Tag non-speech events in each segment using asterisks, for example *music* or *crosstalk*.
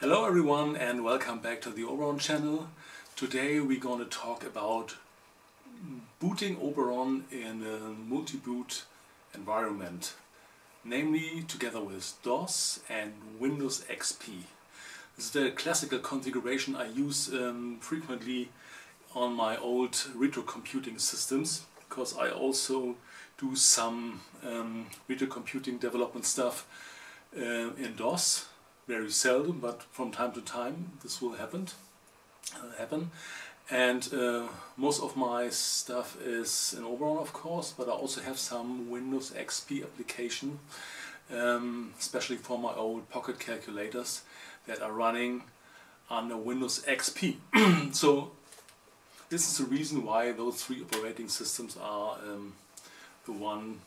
Hello everyone and welcome back to the Oberon channel. Today we're going to talk about booting Oberon in a multi-boot environment, namely together with DOS and Windows XP. This is the classical configuration I use um, frequently on my old retro computing systems because I also do some um, retro computing development stuff uh, in DOS very seldom, but from time to time this will happen. Uh, happen. And uh, most of my stuff is in Oberon, of course, but I also have some Windows XP application, um, especially for my old pocket calculators that are running under Windows XP. *clears throat* so this is the reason why those three operating systems are um, the one,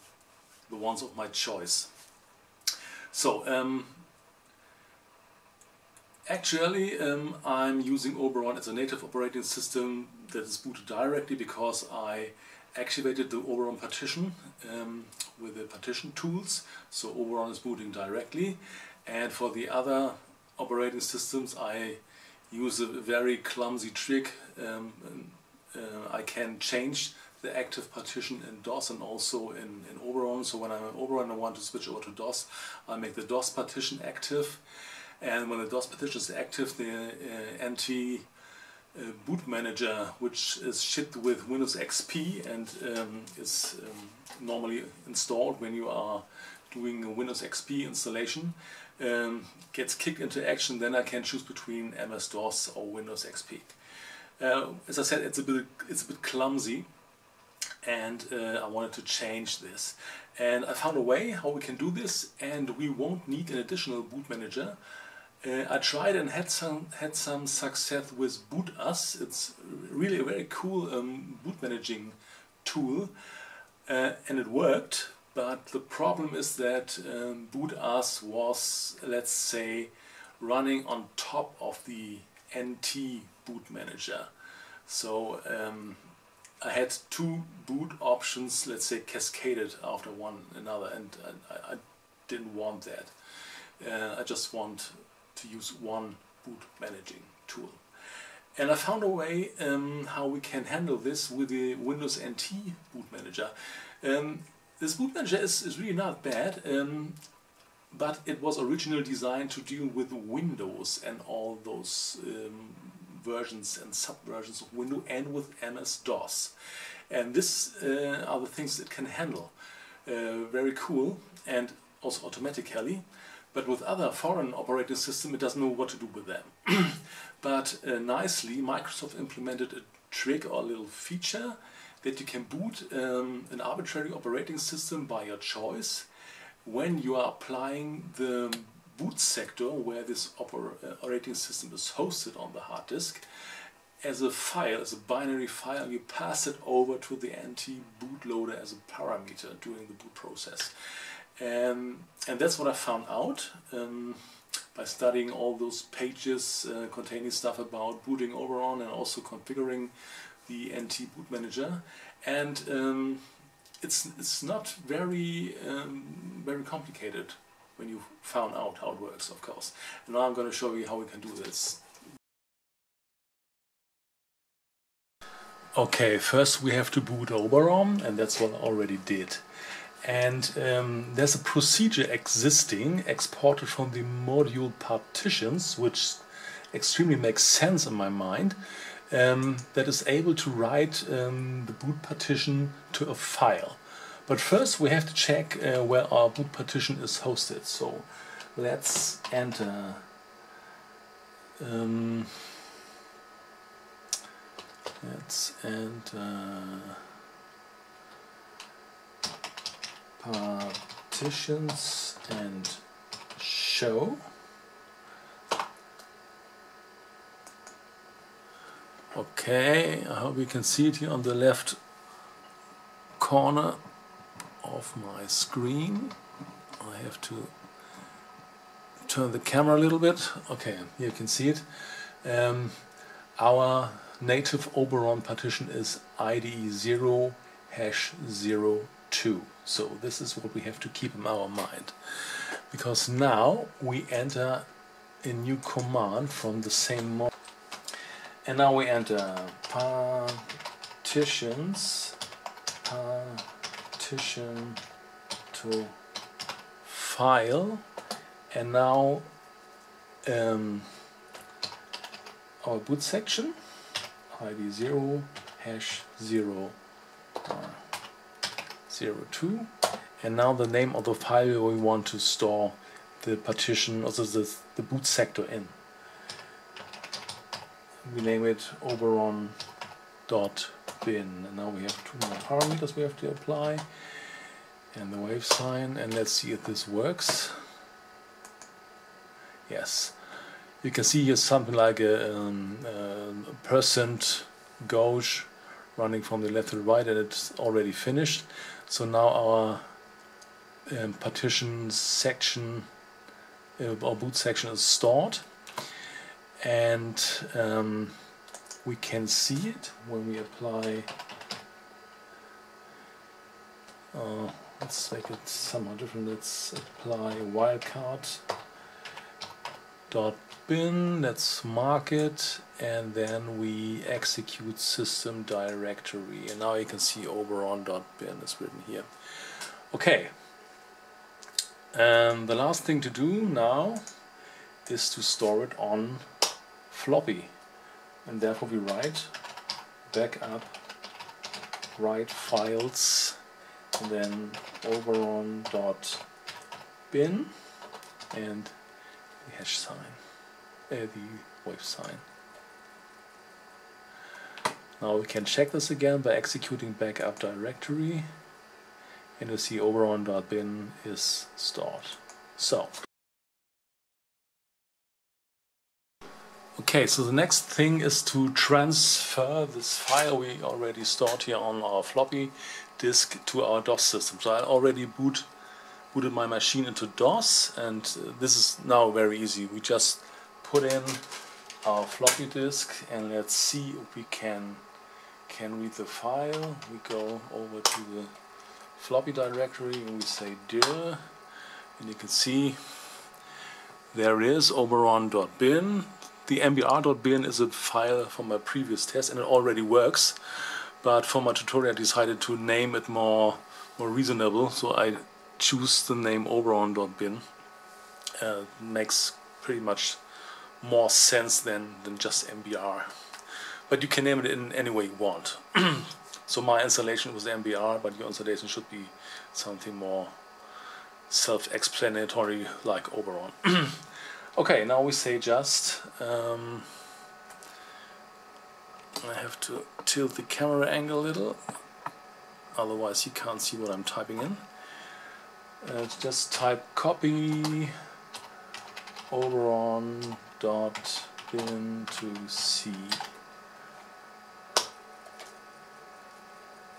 the ones of my choice. So um, Actually, um, I'm using Oberon as a native operating system that is booted directly because I activated the Oberon partition um, with the partition tools. So Oberon is booting directly. And for the other operating systems, I use a very clumsy trick. Um, uh, I can change the active partition in DOS and also in, in Oberon. So when I'm in Oberon and I want to switch over to DOS, I make the DOS partition active and when the DOS partition is active, the uh, NT uh, boot manager, which is shipped with Windows XP and um, is um, normally installed when you are doing a Windows XP installation, um, gets kicked into action, then I can choose between MS-DOS or Windows XP. Uh, as I said, it's a bit it's a bit clumsy, and uh, I wanted to change this. And I found a way how we can do this, and we won't need an additional boot manager. Uh, I tried and had some had some success with BootUS. It's really a very cool um, boot managing tool, uh, and it worked. But the problem is that um, BootUS was, let's say, running on top of the NT boot manager. So um, I had two boot options, let's say, cascaded after one another, and I, I didn't want that. Uh, I just want to use one boot managing tool. And I found a way um, how we can handle this with the Windows NT boot manager. Um, this boot manager is, is really not bad, um, but it was originally designed to deal with Windows and all those um, versions and subversions of Windows and with MS-DOS. And this uh, are the things it can handle. Uh, very cool and also automatically. But with other foreign operating systems, it doesn't know what to do with them. *clears throat* but uh, nicely, Microsoft implemented a trick or a little feature that you can boot um, an arbitrary operating system by your choice when you are applying the boot sector where this uh, operating system is hosted on the hard disk as a file, as a binary file, you pass it over to the NT bootloader as a parameter during the boot process. Um, and that's what I found out um, by studying all those pages uh, containing stuff about booting Oberon and also configuring the NT boot manager. And um, it's it's not very um, very complicated when you found out how it works, of course. And now I'm going to show you how we can do this. Okay, first we have to boot Oberon, and that's what I already did and um, there's a procedure existing exported from the module partitions which extremely makes sense in my mind um, that is able to write um, the boot partition to a file. But first we have to check uh, where our boot partition is hosted. So let's enter um, let's enter partitions and show. Okay I hope you can see it here on the left corner of my screen. I have to turn the camera a little bit. Okay you can see it. Um, our native Oberon partition is IDE 0 hash 0 2. So this is what we have to keep in our mind. Because now we enter a new command from the same mode. And now we enter partitions, partition to file, and now um, our boot section, ID 0, hash 0, uh, 02, and now the name of the file we want to store the partition, also the, the boot sector in. We name it oberon dot bin, and now we have two more parameters we have to apply, and the wave sign, and let's see if this works. Yes, you can see here something like a, um, a percent gauge running from the left to the right, and it's already finished. So now our um, partition section uh, our boot section is stored and um, we can see it when we apply uh, let's make it somehow different let's apply wildcard dot bin let's mark it and then we execute system directory. And now you can see oberon dot bin is written here. Okay. And the last thing to do now is to store it on floppy. And therefore we write backup write files and then oberon dot bin and the hash sign Eh, the wave sign now we can check this again by executing backup directory and you see oberon.bin is stored. So, okay, so the next thing is to transfer this file we already stored here on our floppy disk to our DOS system. So I already boot, booted my machine into DOS and this is now very easy. We just put in our floppy disk and let's see if we can can read the file. We go over to the floppy directory and we say dir and you can see there is oberon.bin the mbr.bin is a file from my previous test and it already works but for my tutorial I decided to name it more more reasonable. So I choose the name oberon.bin uh, makes pretty much more sense than, than just mbr but you can name it in any way you want *clears throat* So my installation was MBR, but your installation should be something more self-explanatory like Oberon. *clears throat* okay, now we say just. Um, I have to tilt the camera angle a little, otherwise you can't see what I'm typing in. Uh, just type copy oberon dot bin to C.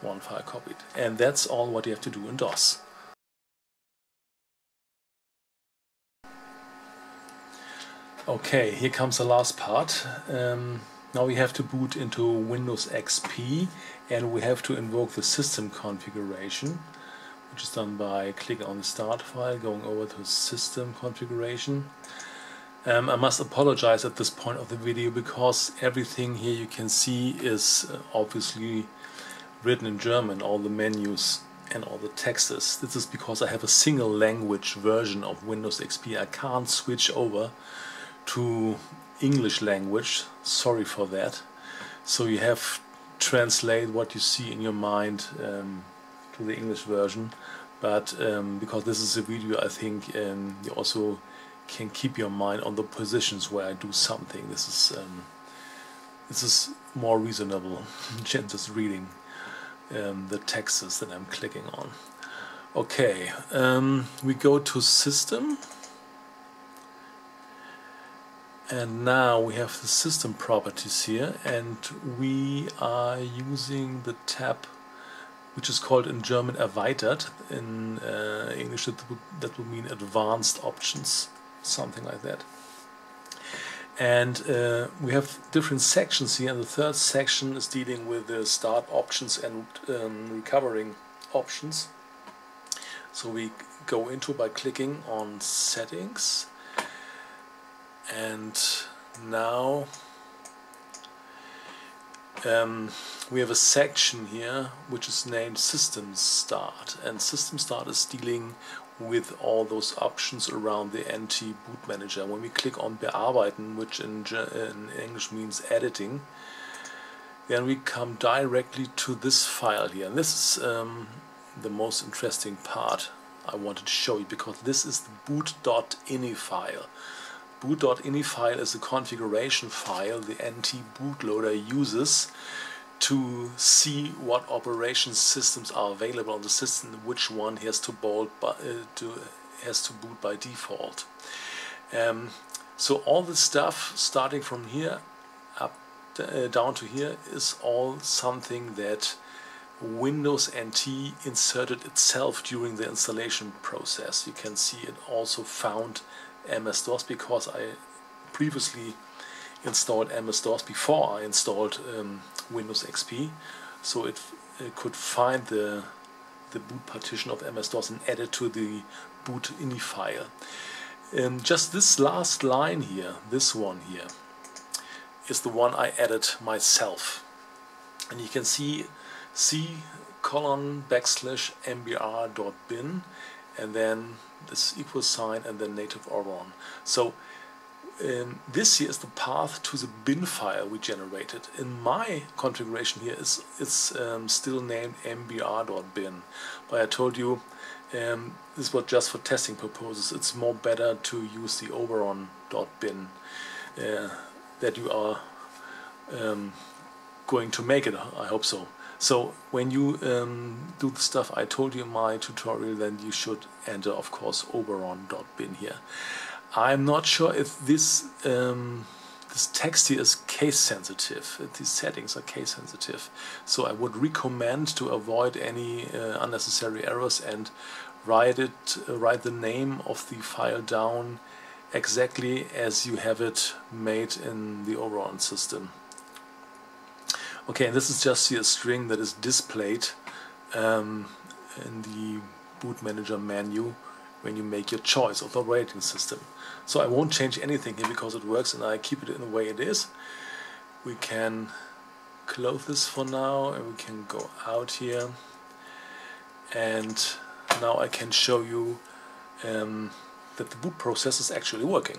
one file copied. And that's all what you have to do in DOS. Okay, here comes the last part. Um, now we have to boot into Windows XP and we have to invoke the system configuration which is done by clicking on the start file, going over to system configuration. Um, I must apologize at this point of the video because everything here you can see is uh, obviously written in German, all the menus and all the texts. This is because I have a single language version of Windows XP. I can't switch over to English language. Sorry for that. So you have translate what you see in your mind um, to the English version. But um, because this is a video, I think um, you also can keep your mind on the positions where I do something. This is um, this is more reasonable *laughs* than just reading um, the texts that I'm clicking on. Okay, um, we go to System. And now we have the system properties here and we are using the tab which is called in German erweitert. In uh, English that would, that would mean advanced options, something like that. And uh, we have different sections here and the third section is dealing with the start options and um, recovering options. So we go into by clicking on settings. And now um, we have a section here which is named System Start. And System Start is dealing with all those options around the NT boot manager. When we click on Bearbeiten, which in, in English means editing, then we come directly to this file here. And this is um, the most interesting part I wanted to show you because this is the boot.ini file. Boot.ini file is a configuration file the NT bootloader uses to see what operation systems are available on the system, which one has to, by, uh, to, has to boot by default. Um, so all the stuff starting from here up uh, down to here is all something that Windows NT inserted itself during the installation process. You can see it also found MS-DOS because I previously installed MS-DOS before I installed um, Windows XP so it, it, could find the the boot partition of MS-DOS and add it to the boot ini file. Um, just this last line here, this one here, is the one I added myself. And you can see C colon backslash mbr.bin and then this equal sign and then native Oberon. So um, this here is the path to the bin file we generated. In my configuration here is it's um, still named mbr.bin, but I told you um, this was just for testing purposes. It's more better to use the Oberon.bin uh, that you are um, going to make it. I hope so. So when you um, do the stuff I told you in my tutorial, then you should enter, of course, oberon.bin here. I'm not sure if this um, this text here is case sensitive. These settings are case sensitive. So I would recommend to avoid any uh, unnecessary errors and write it, uh, write the name of the file down exactly as you have it made in the Oberon system. Okay, and this is just a string that is displayed um, in the boot manager menu when you make your choice of the operating system. So I won't change anything here because it works and I keep it in the way it is. We can close this for now and we can go out here and now I can show you um, that the boot process is actually working.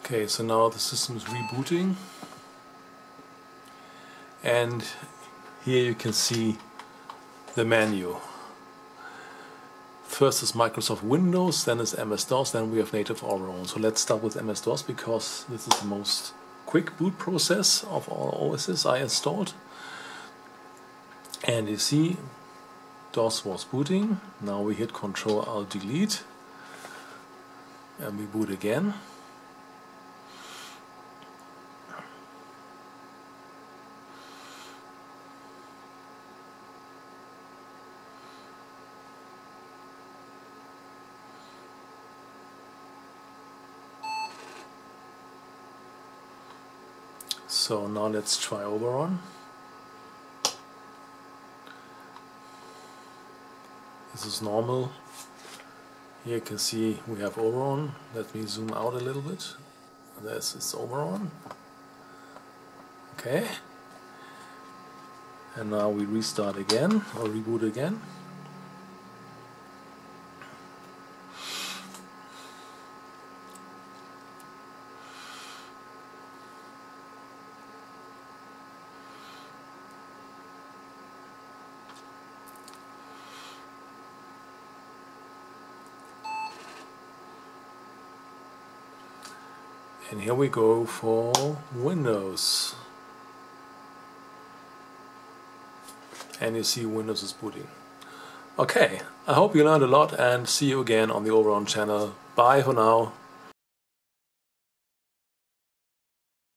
Okay, so now the system is rebooting and here you can see the menu. First is Microsoft Windows, then is MS-DOS, then we have native Oberon. So let's start with MS-DOS because this is the most quick boot process of all OSs I installed. And you see DOS was booting. Now we hit Control Alt Delete and we boot again. So now let's try Oberon. This is normal. Here you can see we have Oberon. Let me zoom out a little bit. This is Oberon. Okay. And now we restart again or reboot again. And here we go for Windows. And you see Windows is booting. Okay I hope you learned a lot and see you again on the Oberon channel. Bye for now